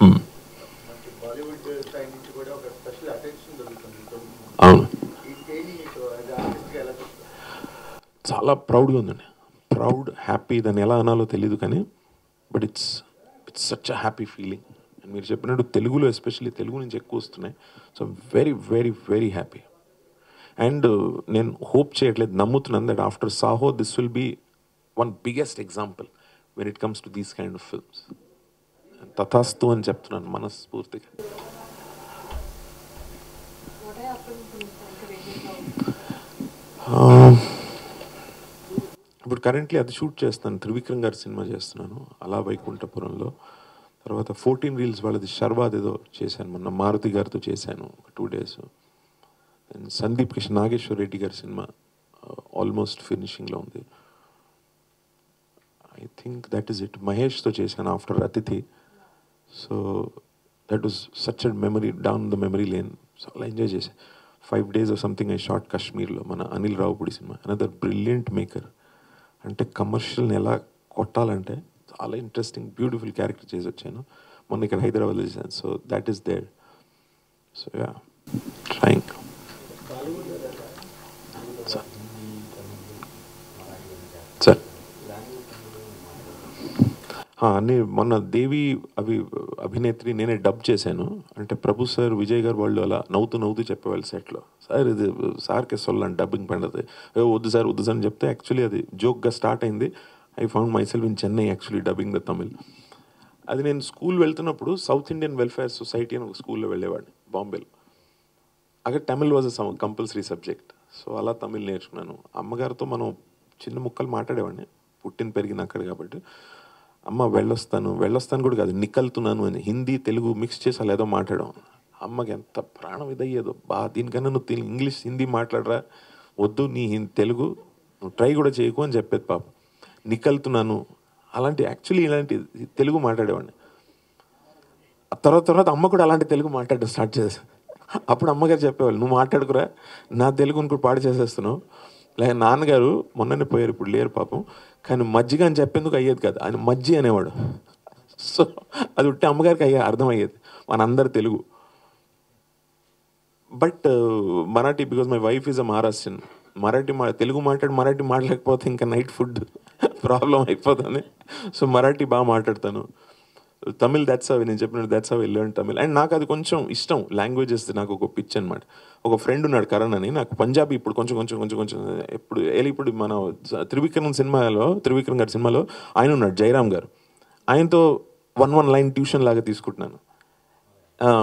Hmm. అవును. చాలా ప్రౌడ్గా ఉందండి. ప్రౌడ్ హ్యాపీ దాన్ని ఎలా అనాలో తెలియదు కానీ but it's it's such a happy feeling and మీరు చెప్పినట్టు తెలుగులో ఎస్పెషల్లీ తెలుగు నుంచి ఎక్కువ వస్తున్నాయి. So very very very happy and నేను హోప్ చేయట్లేదు నమ్ముతున్నాను that after Saaho this will be one biggest example when it comes to these kind of films తథాస్తు అని చెప్తున్నాను మనస్ఫూర్తిగా. ఇప్పుడు కరెంట్లీ అది షూట్ చేస్తాను త్రివిక్రమ్ గారి సినిమా చేస్తున్నాను అలా వైకుంఠపురంలో. తర్వాత ఫోర్టీన్ రీల్స్ వాళ్ళది షర్వాద్ ఏదో చేశాను మొన్న మారుతి గారితో చేశాను ఒక two days and Sandeep Kishan Nageswar Reddy గారి సినిమా ఆల్మోస్ట్ ఫినిషింగ్లో ఉంది. I think that is it మహేష్తో చేశాను after Athidhi so that was such and memory down the memory lane so అలా ఎంజాయ్ చేశాను five days of something I shot కాశ్మీర్లో మన అనిల్ రావుపూడి సినిమా అనదర్ బ్రిలియంట్ మేకర్ అంటే కమర్షియల్ని ఎలా కొట్టాలంటే చాలా ఇంట్రెస్టింగ్ బ్యూటిఫుల్ క్యారెక్టర్ చేసి వచ్చాను. మొన్న ఇక్కడ హైదరాబాద్లో చేశాను. So that is there so ya trying sir sir అన్నీ మొన్న దేవి అవి అభినేత్రి నేనే డబ్ చేశాను. అంటే ప్రభు సార్ విజయ్ గారు వాళ్ళు అలా నవ్వుతూ నవ్వుతూ చెప్పేవాళ్ళు సెట్లో. సార్ ఇది సార్కే సొల్లని డబ్బింగ్ పండదు. వద్దు సార్ వద్దు సార్ అని చెప్తే యాక్చువల్లీ అది జోక్గా స్టార్ట్ అయింది. I found myself in Chennai actually dubbing the Tamil. అది నేను స్కూల్ వెళ్తున్నప్పుడు సౌత్ ఇండియన్ వెల్ఫేర్ సొసైటీ అని ఒక స్కూల్లో వెళ్ళేవాడిని బాంబేలో. అక్కడ Tamil was a compulsory subject. So అలా తమిళ్ నేర్చుకున్నాను. అమ్మగారితో మనం చిన్న ముక్కలు మాట్లాడేవాడిని. పుట్టిన పెరిగిన అక్కడ కాబట్టి. అమ్మ వెళ్ళొస్తాను వెళ్ళొస్తాను కూడా కాదు నిక్కలుతున్నాను అని హిందీ తెలుగు మిక్స్ చేసి అలా ఏదో మాట్లాడాం. అమ్మకి ఎంత ప్రాణం ఇదయ్యేదో బా దీనికన్నా నువ్వు ఇంగ్లీష్ హిందీ మాట్లాడరా వద్దు నీ హిం- తెలుగు నువ్వు ట్రై కూడా చేయకు అని చెప్పేది పాప. నిక్కలుతున్నాను. అలాంటి యాక్చువల్లీ ఇలాంటి తెలుగు మాట్లాడేవాడిని. తర్వాత తర్వాత అమ్మ కూడా అలాంటి తెలుగు మాట్లాడడం స్టార్ట్ చేసేది అప్పుడు అమ్మగారు చెప్పేవాళ్ళు నువ్వు మాట్లాడుకురా నా తెలుగుని కూడా పాడు చేసేస్తున్నావు. లేక నాన్నగారు మొన్ననే పోయారు ఇప్పుడు లేరు పాపం. కానీ మజ్జిగ అని చెప్పేందుకు అయ్యేది కాదు. ఆయన మజ్జి అనేవాడు. సో అది ఉంటే అమ్మగారికి అయ్యే అర్థమయ్యేది మనందరు Telugu. But Marathi because my wife is a Maharashtrian Marathi మా తెలుగు మాట్లాడి మరాఠీ మాట్లాడకపోతే ఇంకా నైట్ ఫుడ్ ప్రాబ్లం అయిపోతుంది. సో మరాఠీ బాగా మాట్లాడతాను. తమిళ్ దాట్స్ అవి నేను చెప్పినట్టు దాట్స్ అవి లెర్న్ తమిళ్. అండ్ నాకు అది కొంచెం ఇష్టం లాంగ్వేజెస్ నాకు ఒక పిచ్ అనమాట ఒక ఫ్రెండ్ ఉన్నాడు కరణ్ అని నాకు పంజాబీ ఇప్పుడు కొంచెం కొంచెం కొంచెం కొంచెం ఎప్పుడు ఇప్పుడు మన త్రివిక్రమ్ సినిమాలో త్రివిక్రమ్ గారి సినిమాలో ఆయన ఉన్నాడు జయరామ్ గారు. ఆయనతో వన్ వన్ లైన్ ట్యూషన్ లాగా తీసుకుంటున్నాను.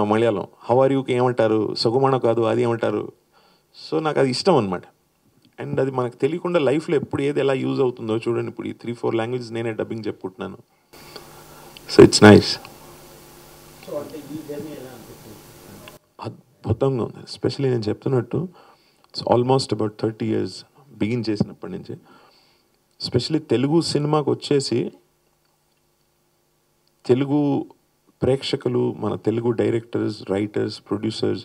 మలయాళం. హవార్ యూకి ఏమంటారు? సగుమాన కాదు అది ఏమంటారు? సో నాకు అది ఇష్టం అనమాట అండ్ అది మనకు తెలియకుండా లైఫ్లో ఎప్పుడు ఏది ఎలా యూజ్ అవుతుందో చూడండి ఇప్పుడు ఈ త్రీ ఫోర్ లాంగ్వేజెస్ నేనే డబ్బింగ్ చెప్పుకుంటున్నాను. సో ఇట్స్ నైస్ అద్భుతంగా ఉంది ఎస్పెషల్లీ నేను చెప్తున్నట్టు it's almost about thirty years begin చేసినప్పటి నుంచి. ఎస్పెషల్లీ తెలుగు సినిమాకి వచ్చేసి తెలుగు ప్రేక్షకులు మన తెలుగు డైరెక్టర్స్ రైటర్స్ ప్రొడ్యూసర్స్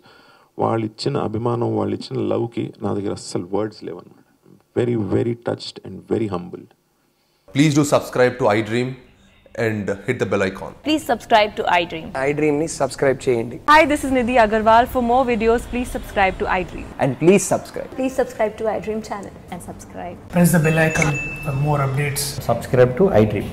వాళ్ళు ఇచ్చిన అభిమానం వాళ్ళు ఇచ్చిన లవ్కి నా దగ్గర అస్సలు వర్డ్స్ లేవన్నమాట. Very very touched and very humbled Please do subscribe to iDream. and hit the bell icon. Please subscribe to iDream. I డ్రీమ్ని subscribe చేయండి Hi, this is Nidhi Agarwal. For more videos, please subscribe to iDream. And please subscribe Please subscribe to iDream channel and subscribe. press the bell icon for more updates. Subscribe to iDream